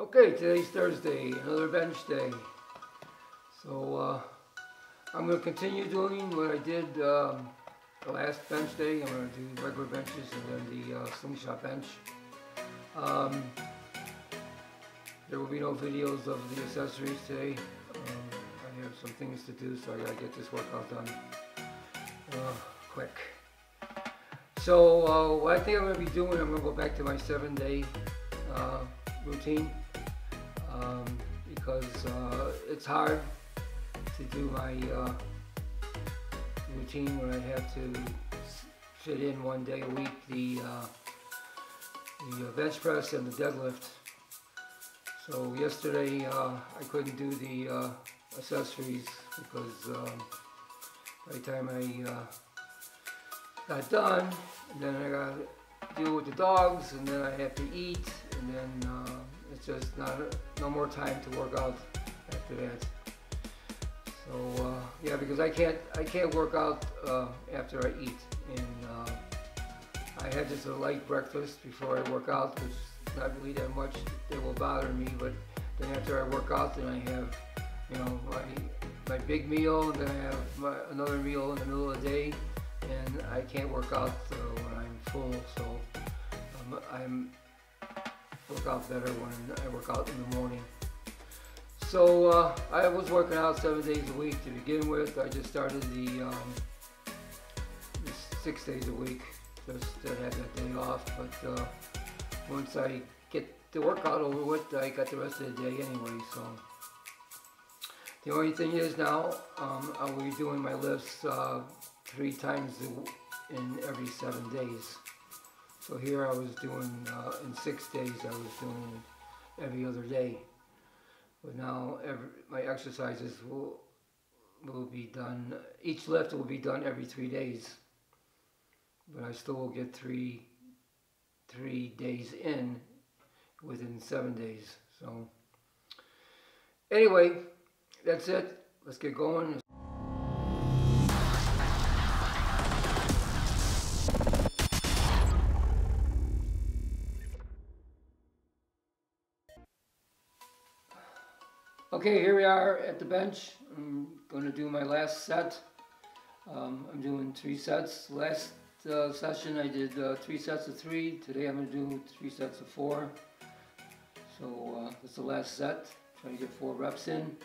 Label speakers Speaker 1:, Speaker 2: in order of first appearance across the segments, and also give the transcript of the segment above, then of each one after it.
Speaker 1: Okay, today's Thursday, another bench day. So uh, I'm going to continue doing what I did um, the last bench day. I'm going to do regular benches and then the uh, slingshot bench. Um, there will be no videos of the accessories today. Um, I have some things to do, so I gotta get this workout done uh, quick. So uh, what I think I'm gonna be doing, I'm gonna go back to my seven day uh, routine um, because uh, it's hard to do my uh, routine when I have to fit in one day a week the uh, the uh, bench press and the deadlift. So yesterday uh, I couldn't do the uh, accessories because um, by the time I got done, then I got to deal with the dogs, and then I have to eat, and then it's just not no more time to work out after that. So uh, yeah, because I can't I can't work out uh, after I eat, and I had just a light breakfast before I work out, which not really that much that will bother me. But then after I work out, then I have, you know, my my big meal, and then I have my, another meal in the middle of the day, and I can't work out uh, when I'm full. So um, I'm work out better when I work out in the morning. So uh, I was working out seven days a week to begin with. I just started the, um, six days a week just to have that day off. But uh, once I get the workout over with, I got the rest of the day anyway. So the only thing is now um, I will be doing my lifts uh, three times in every seven days. So here I was doing uh, in six days. I was doing every other day. But now every, my exercises will will be done. Each lift will be done every three days but I still will get three three days in within seven days. So anyway, that's it. Let's get going. Okay, here we are at the bench. I'm going to do my last set. Um, I'm doing three sets. Last uh, session I did uh, three sets of three. Today I'm going to do three sets of four. So uh, that's the last set. Trying to get four reps in.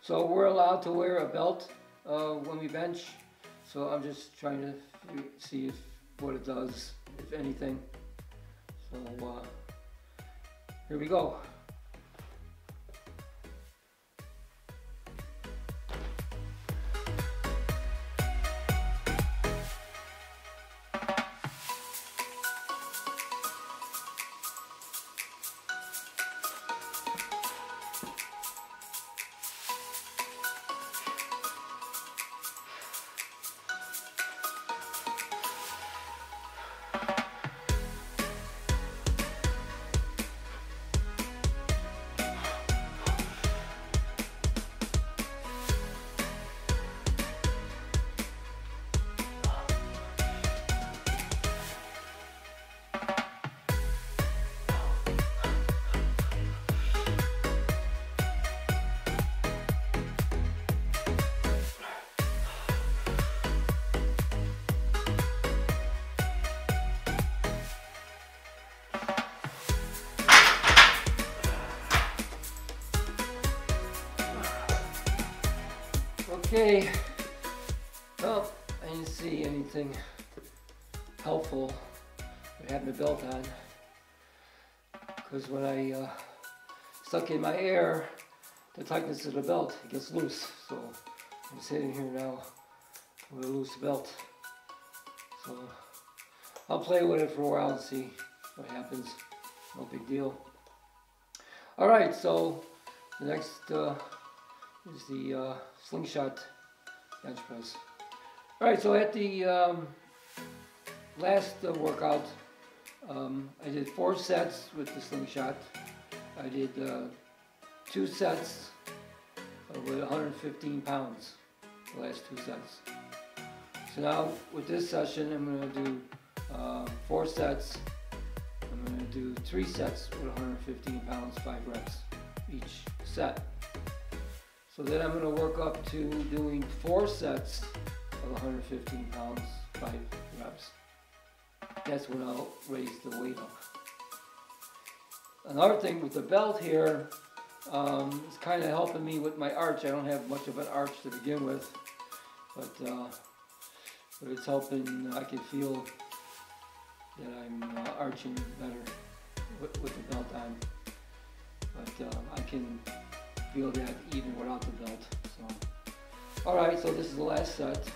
Speaker 1: So we're allowed to wear a belt uh, when we bench. So I'm just trying to see if what it does, if anything. So uh, here we go. Okay. Well, I didn't see anything helpful with having the belt on. Because when I uh, suck in my air, the tightness of the belt gets loose. So I'm sitting here now with a loose belt. So I'll play with it for a while and see what happens. No big deal. All right, so the next uh, is the uh, slingshot bench press. All right, so at the um, last uh, workout, um, I did four sets with the slingshot. I did uh, two sets with 115 pounds, the last two sets. So now with this session, I'm going to do uh, four sets. I'm going to do three sets with 115 pounds, five reps each set. So then I'm gonna work up to doing four sets of 115 pounds, five reps. That's when I'll raise the weight up. Another thing with the belt here, um, it's kind of helping me with my arch. I don't have much of an arch to begin with, but uh, but it's helping. I can feel that I'm uh, arching better with, with, the belt on. But uh, I can feel that even without the belt. So, all right. So this is the last set.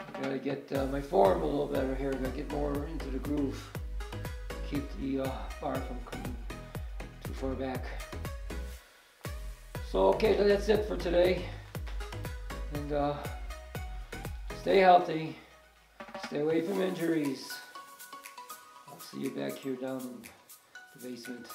Speaker 1: I gotta get uh, my form a little better here. Gotta get more into the groove. Keep the uh, bar from coming too far back. So okay, so that's it for today. And uh, stay healthy. Stay away from injuries. I'll see you back here down in the basement.